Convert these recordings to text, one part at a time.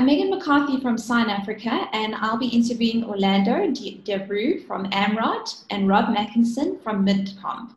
I'm Megan McCarthy from Sign Africa, and I'll be interviewing Orlando De from Amrod and Rob Makinson from Midcomp.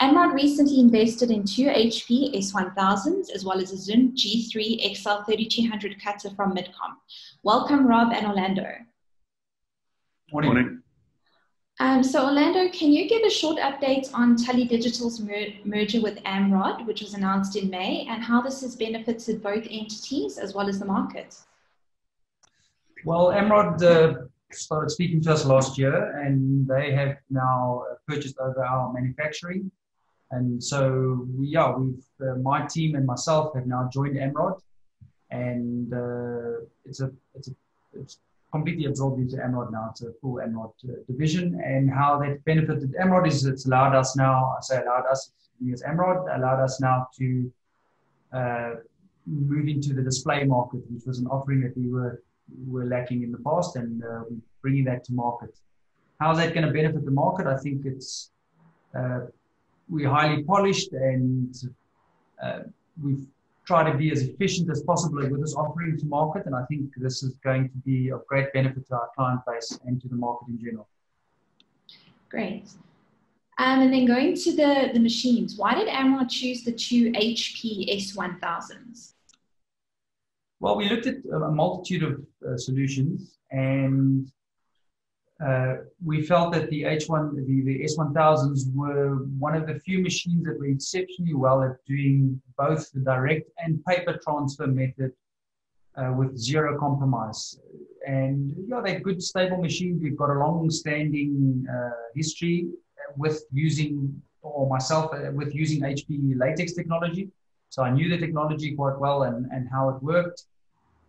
Amrod recently invested in two HP S1000s as well as a Zund G3 XL3200 cutter from Midcomp. Welcome, Rob and Orlando. Morning. Morning. Um, so, Orlando, can you give a short update on Tully Digital's mer- merger with Amrod, which was announced in May, and how this has benefited both entities as well as the market? Well, Amrod uh, started speaking to us last year, and they have now purchased over our manufacturing. And so, we, yeah, we've uh, my team and myself have now joined Amrod, and uh, it's a it's a it's completely absorbed into Amrod now. It's a full Amrod uh, division, and how that benefited Amrod is it's allowed us now. I say allowed us, as Amrod allowed us now to uh, move into the display market, which was an offering that we were were lacking in the past, and we're bringing that to market. How's that going to benefit the market? I think it's uh, we're highly polished and uh, we've tried to be as efficient as possible with this offering to market, and I think this is going to be of great benefit to our client base and to the market in general. Great. Um, and then going to the, the machines, why did Amrod choose the two HP S1000s? Well, we looked at a multitude of uh, solutions and uh, we felt that the H1, the, the S1000s were one of the few machines that were exceptionally well at doing both the direct and paper transfer method uh, with zero compromise. And yeah, they're good, stable machines. We've got a long-standing uh, history with using, or myself, uh, with using HP latex technology. So I knew the technology quite well and, and how it worked.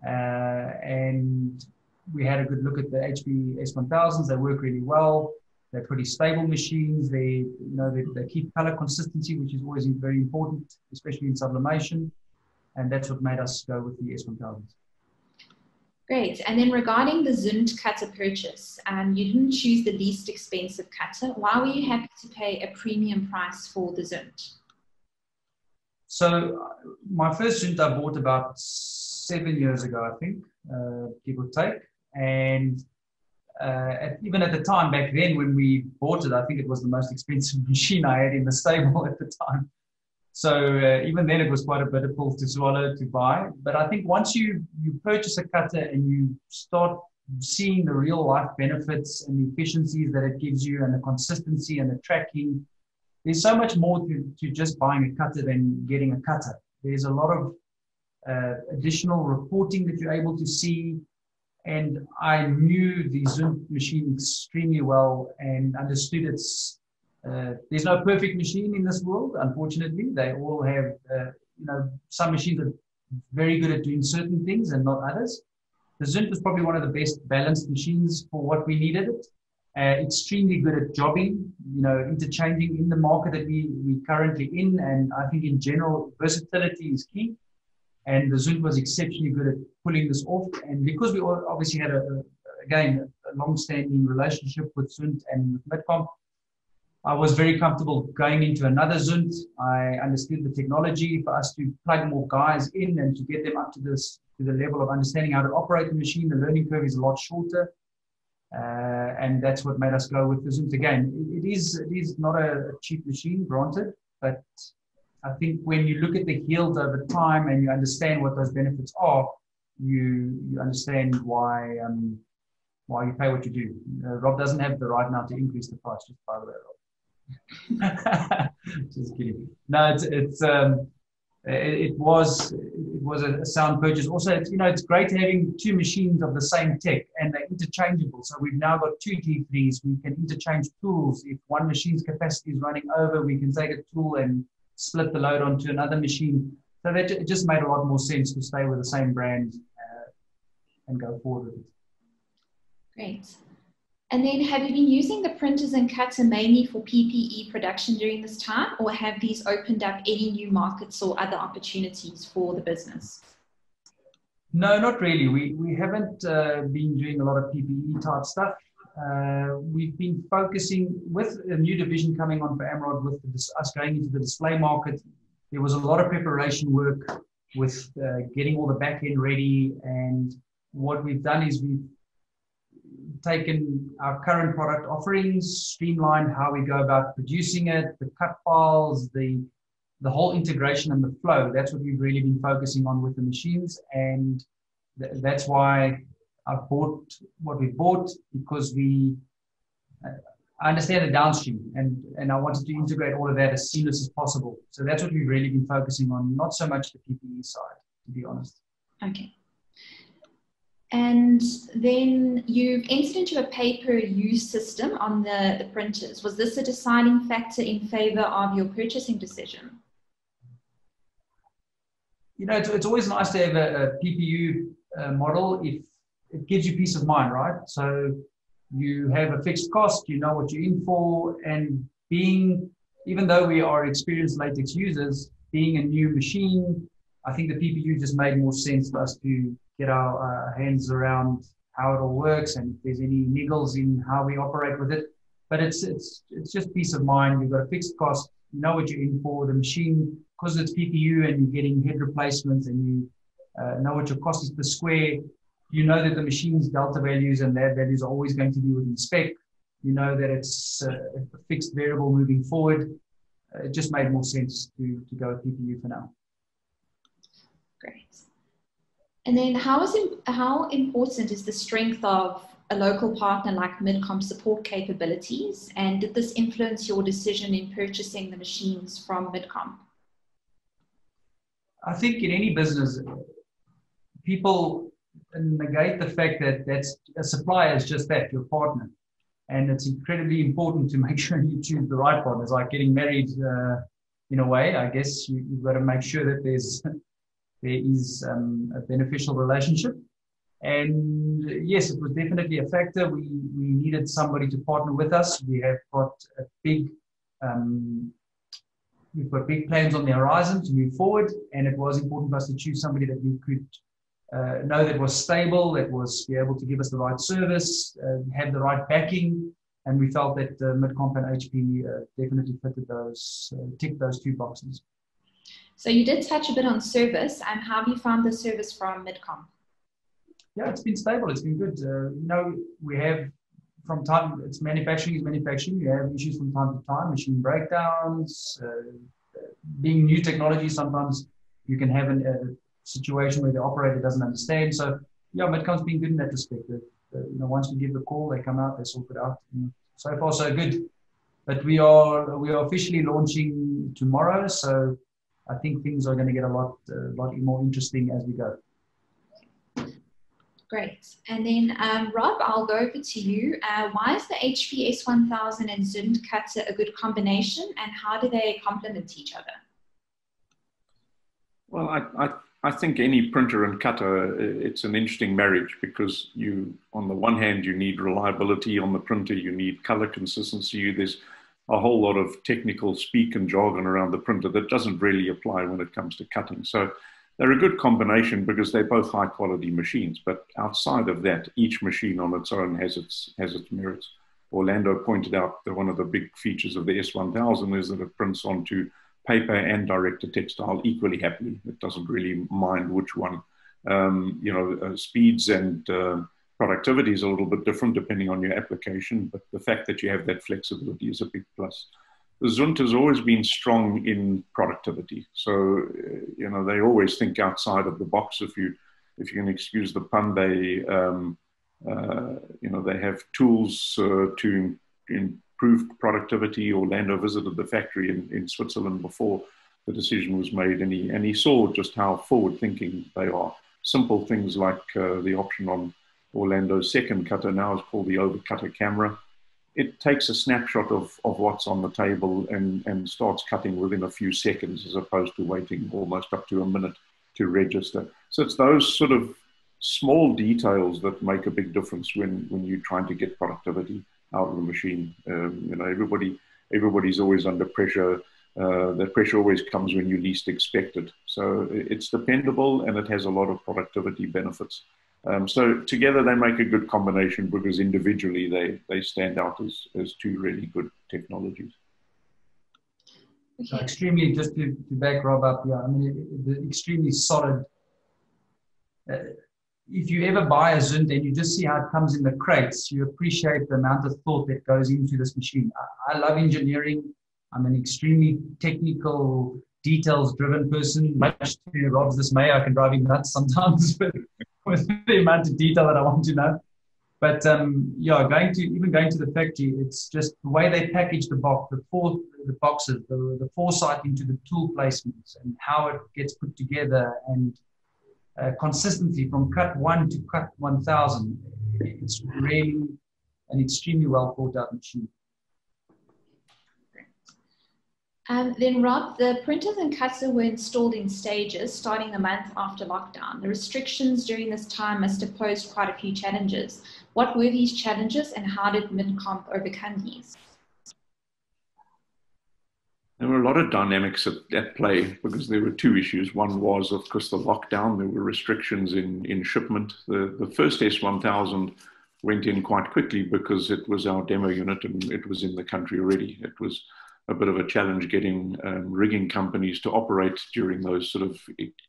Uh, and we had a good look at the HP S1000s. They work really well. They're pretty stable machines. They, you know, they, they keep color consistency, which is always very important, especially in sublimation. And that's what made us go with the S1000s. Great. And then regarding the Zund cutter purchase, um, you didn't choose the least expensive cutter. Why were you happy to pay a premium price for the Zund? So my first Zund I bought about seven years ago, I think, uh, give or take. And uh, at, even at the time back then, when we bought it, I think it was the most expensive machine I had in the stable at the time. So uh, even then, it was quite a bit of pill to swallow to buy. But I think once you you purchase a cutter and you start seeing the real life benefits and the efficiencies that it gives you, and the consistency and the tracking, there's so much more to, to just buying a cutter than getting a cutter. There's a lot of uh, additional reporting that you're able to see. And I knew the Zund machine extremely well and understood its. Uh, there's no perfect machine in this world, unfortunately. They all have, uh, you know, some machines are very good at doing certain things and not others. The Zund was probably one of the best balanced machines for what we needed it. Uh, extremely good at jobbing, you know, interchanging in the market that we we're currently in, and I think in general versatility is key. And the Zund was exceptionally good at pulling this off. And because we obviously had, a, a again, a long-standing relationship with Zund and with Midcomp, I was very comfortable going into another Zund. I understood the technology for us to plug more guys in and to get them up to this to the level of understanding how to operate the machine. The learning curve is a lot shorter. Uh, and that's what made us go with the Zund. Again, it, it is it is not a cheap machine, granted, but I think when you look at the yield over time and you understand what those benefits are, you you understand why um, why you pay what you do. Uh, Rob doesn't have the right now to increase the price, just by the way, Rob. just kidding. No, it's it's um, it, it was it was a, sound purchase. Also, it's, you know, it's great having two machines of the same tech and they're interchangeable. So we've now got two G3s. We can interchange tools. If one machine's capacity is running over, we can take a tool and split the load onto another machine. So that it just made a lot more sense to stay with the same brand uh, and go forward with it. Great. And then have you been using the printers and cutter mainly for PPE production during this time, or have these opened up any new markets or other opportunities for the business? No, not really. We, we haven't uh, been doing a lot of PPE type stuff. Uh, we've been focusing with a new division coming on for Amrod with the, us going into the display market. There was a lot of preparation work with uh, getting all the back end ready and what we've done is we've taken our current product offerings, streamlined how we go about producing it, the cut files, the the whole integration and the flow. That's what we've really been focusing on with the machines, and th- that's why I bought what we bought because we. Uh, I understand the downstream, and and I wanted to integrate all of that as seamless as possible. So that's what we've really been focusing on, not so much the PPE side, to be honest. Okay. And then you've entered into a pay-per-use system on the, the printers. Was this a deciding factor in favor of your purchasing decision? You know, it's, it's always nice to have a, a PPU uh, model if it gives you peace of mind, right? So you have a fixed cost, you know what you're in for, and being, even though we are experienced latex users, being a new machine, I think the PPU just made more sense for us to get our uh, hands around how it all works and if there's any niggles in how we operate with it. But it's it's it's just peace of mind. You've got a fixed cost. You know what you're in for. The machine, because it's PPU and you're getting head replacements and you uh, know what your cost is per square. You know that the machine's delta values and that values are always going to be within spec. You know that it's uh, a fixed variable moving forward. Uh, it just made more sense to, to go with PPU for now. Great. And then how is it, how important is the strength of a local partner like Midcomp support capabilities? And did this influence your decision in purchasing the machines from Midcomp? I think in any business, people negate the fact that that's a supplier is just that, your partner. And it's incredibly important to make sure you choose the right partner. It's like getting married uh, in a way, I guess you, have got to make sure that there's there is um, a beneficial relationship. And yes, it was definitely a factor. We, we needed somebody to partner with us. We have got a big, um, we've got big plans on the horizon to move forward. And it was important for us to choose somebody that we could uh, know that was stable, that was be able to give us the right service, uh, have the right backing. And we felt that uh, Midcomp and HP uh, definitely fitted those, uh, ticked those two boxes. So you did touch a bit on service, and how have you found the service from Midcomp? Yeah, it's been stable. It's been good. Uh, you know, we have from time. It's manufacturing is manufacturing. You have issues from time to time, machine breakdowns. Uh, being new technology, sometimes you can have an, situation where the operator doesn't understand. So yeah, Midcomp's been good in that respect. Uh, you know, once we give the call, they come out, they sort it out. And so far, so good. But we are we are officially launching tomorrow, so I think things are going to get a lot, a lot more interesting as we go. Great. And then, um, Rob, I'll go over to you. Uh, why is the HP S1000 and Zund cutter a good combination, and how do they complement each other? Well, I, I, I think any printer and cutter, it's an interesting marriage because you, on the one hand, you need reliability on the printer, you need color consistency. There's a whole lot of technical speak and jargon around the printer that doesn't really apply when it comes to cutting. So they're a good combination because they're both high quality machines. But outside of that, each machine on its own has its has its merits. Orlando pointed out that one of the big features of the S1000 is that it prints onto paper and direct to textile equally happily. It doesn't really mind which one. Um, you know, uh, speeds and uh, productivity is a little bit different depending on your application, but the fact that you have that flexibility is a big plus. The Zund has always been strong in productivity, so uh, you know they always think outside of the box. If you if you can excuse the pun, they um, uh, you know they have tools uh, to improve productivity. Orlando visited the factory in, in Switzerland before the decision was made, and he and he saw just how forward thinking they are. Simple things like uh, the option on Orlando's second cutter now is called the overcutter camera. It takes a snapshot of, of what's on the table and, and starts cutting within a few seconds as opposed to waiting almost up to a minute to register. So it's those sort of small details that make a big difference when, when you're trying to get productivity out of the machine. Um, you know, everybody everybody's always under pressure. Uh, that pressure always comes when you least expect it. So it's dependable and it has a lot of productivity benefits. Um, so together they make a good combination because individually they, they stand out as, as two really good technologies. So extremely, just to, to back Rob up, yeah, I mean, the extremely solid, uh, if you ever buy a Zund and you just see how it comes in the crates, you appreciate the amount of thought that goes into this machine. I, I love engineering. I'm an extremely technical, details driven person. Much to Rob's dismay, I can drive him nuts sometimes with, with the amount of detail that I want to know. But um, yeah, going to even going to the factory, it's just the way they package the box, the four the boxes, the, the foresight into the tool placements and how it gets put together and uh, consistency from cut one to cut 1000. It's really an extremely well thought out machine. Um, then, Rob, the printers and cutter were installed in stages starting a month after lockdown. The restrictions during this time must have posed quite a few challenges. What were these challenges and how did MidComp overcome these? There were a lot of dynamics at, at, play because there were two issues. One was, of course, the lockdown. There were restrictions in, in shipment. The, the first S1000 went in quite quickly because it was our demo unit and it was in the country already. It was a bit of a challenge getting um, rigging companies to operate during those sort of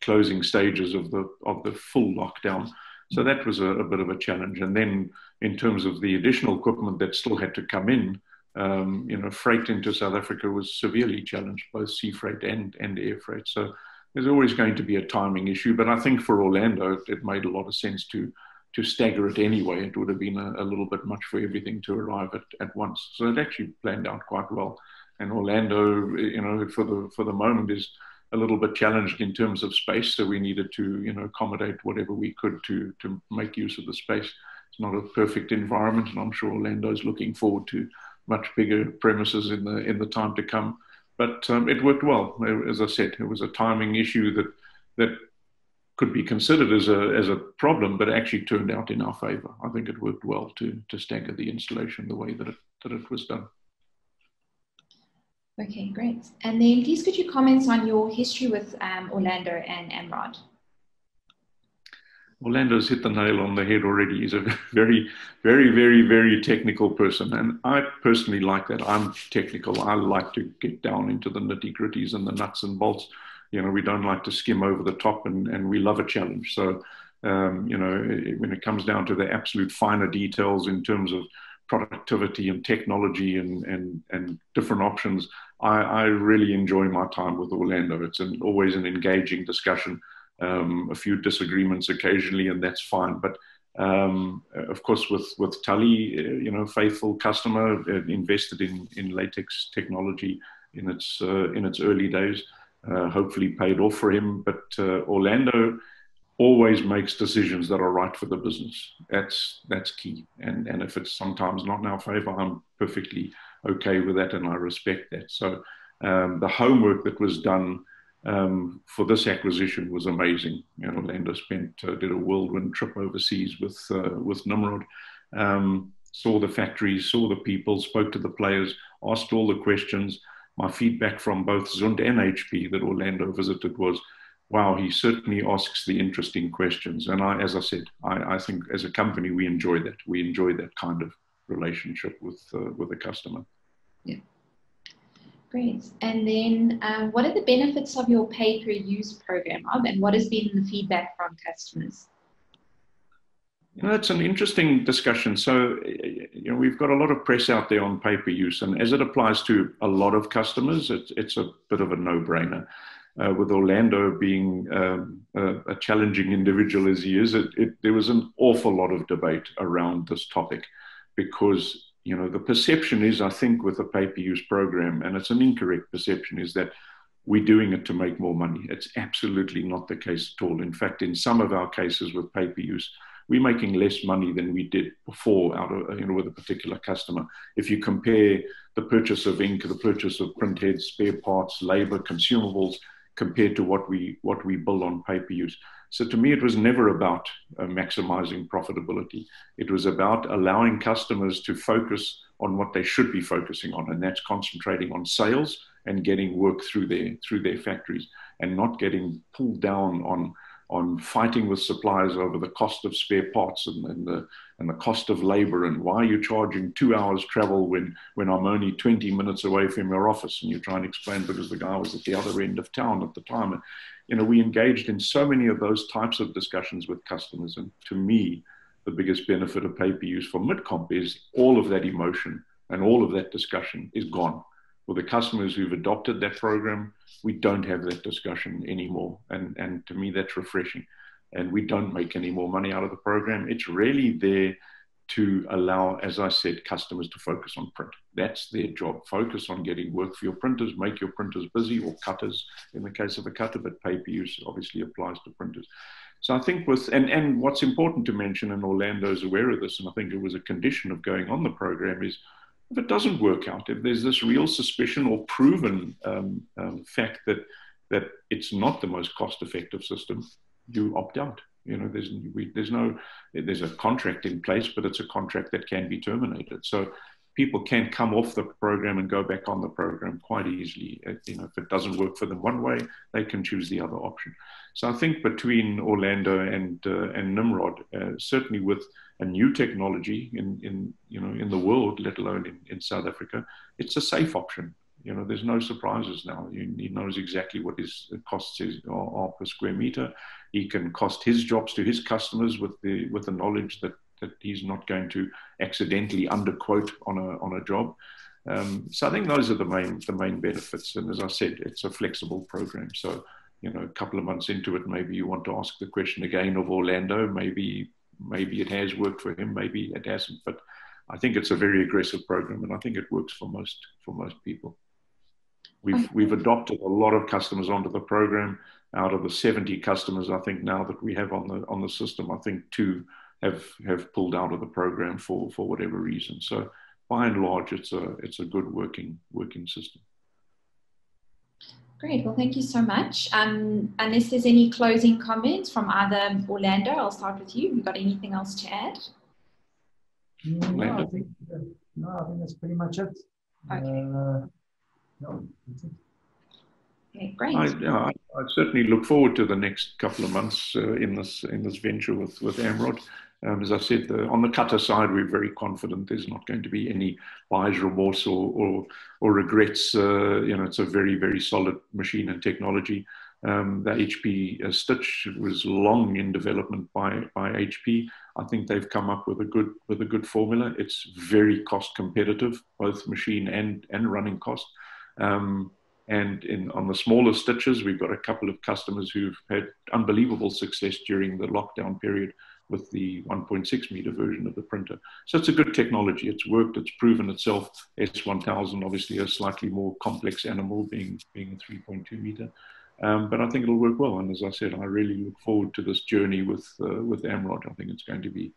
closing stages of the of the full lockdown. So that was a, a bit of a challenge. And then in terms of the additional equipment that still had to come in, um, you know, freight into South Africa was severely challenged, both sea freight and, and air freight. So there's always going to be a timing issue. But I think for Orlando, it made a lot of sense to to stagger it anyway. It would have been a, a little bit much for everything to arrive at, at once. So it actually planned out quite well. And Orlando, you know, for the for the moment is a little bit challenged in terms of space. So we needed to, you know, accommodate whatever we could to to make use of the space. It's not a perfect environment, and I'm sure Orlando's looking forward to much bigger premises in the in the time to come. But um, it worked well. As I said, it was a timing issue that that could be considered as a as a problem, but actually turned out in our favour. I think it worked well to to stagger the installation the way that it that it was done. Okay, great. And then please could you comment on your history with um, Orlando and Amrod? Orlando's hit the nail on the head already. He's a very, very, very, very technical person. And I personally like that. I'm technical. I like to get down into the nitty gritties and the nuts and bolts. You know, we don't like to skim over the top and, and we love a challenge. So, um, you know, when it comes down to the absolute finer details in terms of productivity and technology and, and, and different options, I, I really enjoy my time with Orlando. It's an, always an engaging discussion um, a few disagreements occasionally, and that's fine. But um, of course, with with Tully, uh, you know, faithful customer, uh, invested in in latex technology in its uh, in its early days. Uh, hopefully, paid off for him. But uh, Orlando always makes decisions that are right for the business. That's that's key. And and if it's sometimes not in our favor, I'm perfectly okay with that, and I respect that. So um, the homework that was done um, for this acquisition was amazing. You know, Orlando spent uh, did a whirlwind trip overseas with uh, with Amrod, um, saw the factories, saw the people, spoke to the players, asked all the questions. My feedback from both Zund and HP that Orlando visited was, "Wow, he certainly asks the interesting questions." And I, as I said, I, I think as a company we enjoy that. We enjoy that kind of relationship with uh, with a customer. Yeah. Great. And then um, what are the benefits of your pay per use program, and what has been the feedback from customers? You know, that's an interesting discussion. So, you know, we've got a lot of press out there on pay per use, and as it applies to a lot of customers, it's, it's a bit of a no brainer. Uh, with Orlando being um, a, a, challenging individual as he is, it, it, there was an awful lot of debate around this topic because you know, the perception is, I think, with a pay per use program, and it's an incorrect perception, is that we're doing it to make more money. It's absolutely not the case at all. In fact, in some of our cases with pay per use, we're making less money than we did before out of, you know, with a particular customer. If you compare the purchase of ink, the purchase of print heads, spare parts, labor, consumables, compared to what we what we bill on pay per use. So to me, it was never about uh, maximizing profitability. It was about allowing customers to focus on what they should be focusing on, and that's concentrating on sales and getting work through their through their factories, and not getting pulled down on on fighting with suppliers over the cost of spare parts and, and the and the cost of labor and why are you're charging two hours travel when when I'm only 20 minutes away from your office? And you try and explain because the guy was at the other end of town at the time. And you know we engaged in so many of those types of discussions with customers and to me the biggest benefit of pay per use for midcomp is all of that emotion and all of that discussion is gone for the customers who've adopted that program, we don't have that discussion anymore. And, and to me, that's refreshing. And we don't make any more money out of the program. It's really there to allow, as I said, customers to focus on print. That's their job. Focus on getting work for your printers, make your printers busy, or cutters in the case of a cutter, but pay per use obviously applies to printers. So I think with, and, and what's important to mention, and Orlando's aware of this, and I think it was a condition of going on the program, is if it doesn't work out, if there's this real suspicion or proven um, um, fact that that it's not the most cost-effective system, you opt out. You know, there's we, there's no there's a contract in place, but it's a contract that can be terminated. So people can come off the program and go back on the program quite easily. Uh, you know, if it doesn't work for them one way, they can choose the other option. So I think between Orlando and uh, and Amrod, uh, certainly with a new technology in, in you know in the world, let alone in, in South Africa, it's a safe option. You know, there's no surprises now. he knows exactly what his costs is, are, are per square meter. He can cost his jobs to his customers with the with the knowledge that that he's not going to accidentally underquote on a on a job. Um, so I think those are the main the main benefits. And as I said, it's a flexible program. So you know, a couple of months into it, maybe you want to ask the question again of Orlando. Maybe maybe it has worked for him, maybe it hasn't. But I think it's a very aggressive program, and I think it works for most for most people. We've we've adopted a lot of customers onto the program. Out of the 70 customers, I think now that we have on the on the system, I think two have have pulled out of the program for for whatever reason. So by and large, it's a it's a good working working system. Great. Well, thank you so much. Um, unless there's any closing comments from either Orlando, I'll start with you. Have you got anything else to add? No, I think, no, I think that's pretty much it. Okay. Uh, no, Okay, great. I, I, I, certainly look forward to the next couple of months uh, in this in this venture with with Amrod. Um, as I said, the, on the cutter side, we're very confident there's not going to be any buyer's remorse or, or, or regrets. Uh, you know, it's a very, very solid machine and technology. Um, the HP uh, stitch was long in development by, by HP. I think they've come up with a good with a good formula. It's very cost competitive, both machine and and running cost. Um, and in, on the smaller stitches, we've got a couple of customers who've had unbelievable success during the lockdown period with the 1.6 meter version of the printer. So it's a good technology. It's worked. It's proven itself. S1000, obviously a slightly more complex animal, being being a 3.2 meter. Um, but I think it'll work well. And as I said, I really look forward to this journey with uh, with Amrod. I think it's going to be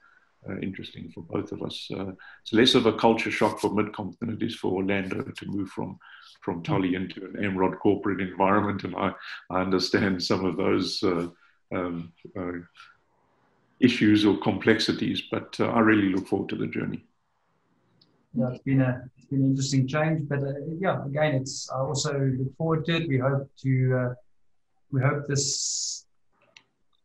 uh, interesting for both of us. Uh, it's less of a culture shock for Midcomp than it is for Orlando to move from from Tully into an Amrod corporate environment, and I, I understand some of those. Uh, um, uh, issues or complexities, but uh, I really look forward to the journey. Yeah, it's been a it's been an interesting change, but uh, yeah, again, it's I also look forward to it. We hope to uh, we hope this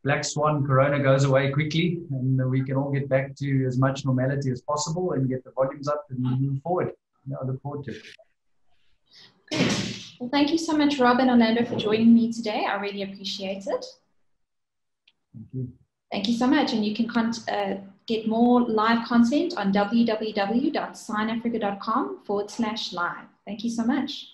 black swan corona goes away quickly, and we can all get back to as much normality as possible and get the volumes up and move forward. Yeah, I look forward to it. Great. Well, thank you so much, Rob and Orlando, for joining me today. I really appreciate it. Thank you. Thank you so much. And you can uh, get more live content on www.signafrica.com forward slash live. Thank you so much.